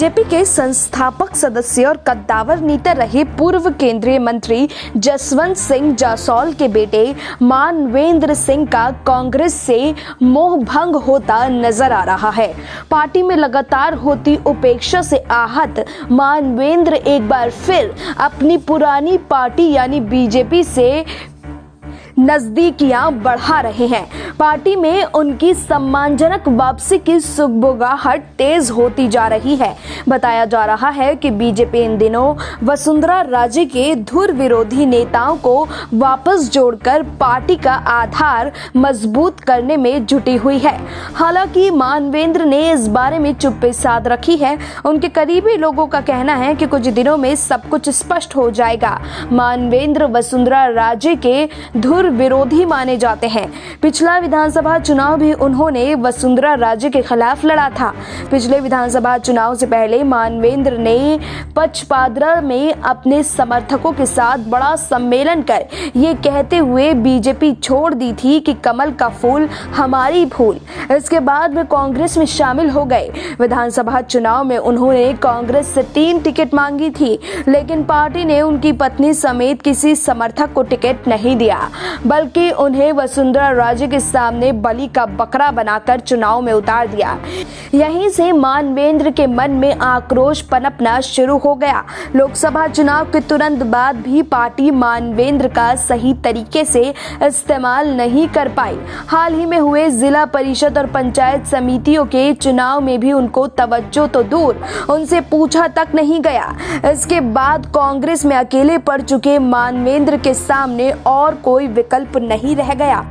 BJP के संस्थापक सदस्य और कद्दावर नेता रहे पूर्व केंद्रीय मंत्री जसवंत सिंह जासौल के बेटे मानवेंद्र सिंह का कांग्रेस से मोह भंग होता नज़र आ रहा है। पार्टी में लगातार होती उपेक्षा से आहत मानवेंद्र एक बार फिर अपनी पुरानी पार्टी यानी बीजेपी से नजदीकियाँ बढ़ा रहे हैं। पार्टी में उनकी सम्मानजनक वापसी की सुगबुगाहट तेज होती जा रही है। बताया जा रहा है कि बीजेपी इन दिनों वसुंधरा राजे के धुर विरोधी नेताओं को वापस जोड़कर पार्टी का आधार मज़बूत करने में जुटी हुई है। हालाँकि मानवेंद्र ने इस बारे में चुप्पी साध रखी है। उनके करीबी लोगों का कहना है कि कुछ दिनों में सब कुछ स्पष्ट हो जाएगा। मानवेंद्र वसुंधरा राजे के धुर विरोधी माने जाते हैं। पिछला विधानसभा चुनाव भी उन्होंने वसुंधरा राजे के खिलाफ लड़ा था। पिछले विधानसभा चुनाव से पहले मानवेंद्र ने पचपादरा में अपने समर्थकों के साथ बड़ा सम्मेलन कर ये कहते हुए बीजेपी छोड़ दी थी कि कमल का फूल हमारी फूल इसके बाद वे कांग्रेस में शामिल हो गए। विधानसभा चुनाव में उन्होंने कांग्रेस से तीन टिकट मांगी थी, लेकिन पार्टी ने उनकी पत्नी समेत किसी समर्थक को टिकट नहीं दिया, बल्कि उन्हें वसुंधरा राजे के सामने बलि का बकरा बनाकर चुनाव में उतार दिया। यहीं से मानवेंद्र के मन में आक्रोश पनपना शुरू हो गया। लोकसभा चुनाव के तुरंत बाद भी पार्टी मानवेंद्र का सही तरीके से इस्तेमाल नहीं कर पाई। हाल ही में हुए जिला परिषद और पंचायत समितियों के चुनाव में भी उनको तवज्जो तो दूर, उनसे पूछा तक नहीं गया। इसके बाद कांग्रेस में अकेले पड़ चुके मानवेंद्र के सामने और कोई विकल्प नहीं रह गया।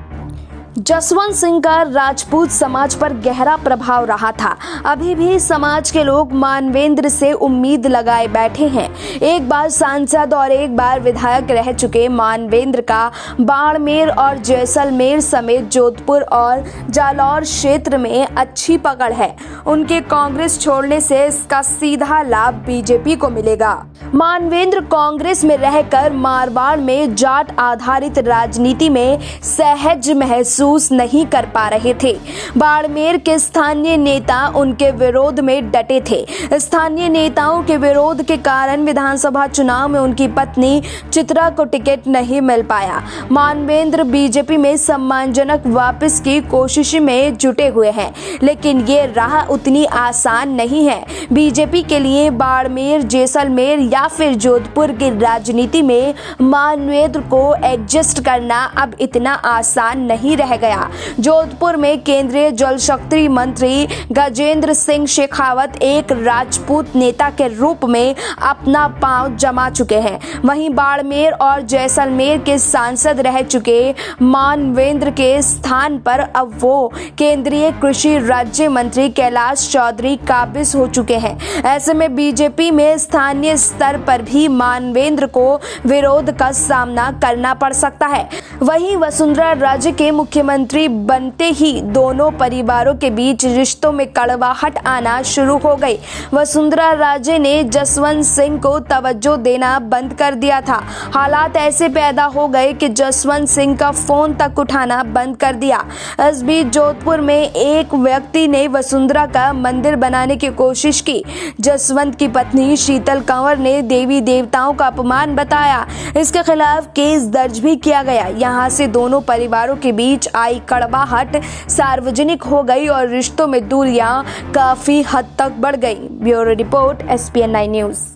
जसवंत सिंह का राजपूत समाज पर गहरा प्रभाव रहा था। अभी भी समाज के लोग मानवेंद्र से उम्मीद लगाए बैठे हैं। एक बार सांसद और एक बार विधायक रह चुके मानवेंद्र का बाड़मेर और जैसलमेर समेत जोधपुर और जालौर क्षेत्र में अच्छी पकड़ है। उनके कांग्रेस छोड़ने से इसका सीधा लाभ बीजेपी को मिलेगा। मानवेंद्र कांग्रेस में रहकर मारवाड़ में जाट आधारित राजनीति में सहज महसूस नहीं कर पा रहे थे। बाड़मेर के स्थानीय नेता उनके विरोध में डटे थे। स्थानीय नेताओं के विरोध के कारण विधानसभा चुनाव में उनकी पत्नी चित्रा को टिकट नहीं मिल पाया। मानवेंद्र बीजेपी में सम्मानजनक वापस की कोशिश में जुटे हुए हैं, लेकिन ये राह उतनी आसान नहीं है। बीजेपी के लिए बाड़मेर, जैसलमेर या फिर जोधपुर की राजनीति में मानवेंद्र को एडजस्ट करना अब इतना आसान नहीं रह गया। जोधपुर में केंद्रीय जल शक्ति मंत्री गजेंद्र सिंह शेखावत एक राजपूत नेता के रूप में अपना पाँव जमा चुके हैं। वहीं बाड़मेर और जैसलमेर के सांसद रह चुके मानवेंद्र के स्थान पर अब वो केंद्रीय कृषि राज्य मंत्री कैलाश चौधरी काबिज हो चुके हैं। ऐसे में बीजेपी में स्थानीय स्तर पर भी मानवेंद्र को विरोध का सामना करना पड़ सकता है। वहीं वसुंधरा राज्य के मुख्यमंत्री बनते ही दोनों परिवारों के बीच रिश्तों में कड़वाहट आना शुरू हो गई। वसुंधरा राजे ने जसवंत सिंह को तवज्जो देना बंद कर दिया था। हालात ऐसे पैदा हो गए कि जसवंत सिंह का फ़ोन तक उठाना बंद कर दिया। इस बीच जोधपुर में एक व्यक्ति ने वसुंधरा का मंदिर बनाने की कोशिश की। जसवंत की पत्नी शीतल कंवर ने देवी देवताओं का अपमान बताया। इसके खिलाफ केस दर्ज भी किया गया। यहाँ से दोनों परिवारों के बीच आई कड़वाहट। सार्वजनिक हो गई और रिश्तों में दूरियाँ काफ़ी हद तक बढ़ गई। Bureau report S P news